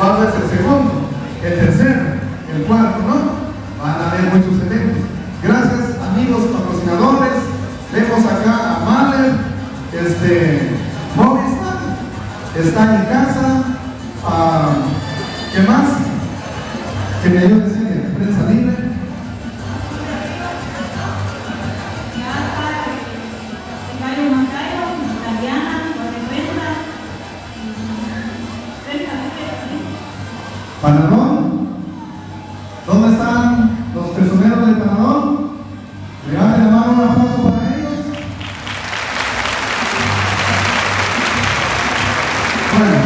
cuál es el segundo, el tercero, el cuarto, ¿no? Van a haber muchos eventos. Gracias amigos patrocinadores. Vemos acá a Mahler, este, Movistar, está en casa. ah, ¿Qué más? Que me ayude a decir, prensa libre. Panamón, ¿dónde están los prisioneros de Panamón? Levanten la mano, un aplauso para ellos. Bueno.